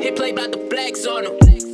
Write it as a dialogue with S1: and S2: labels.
S1: They play by the flags on them.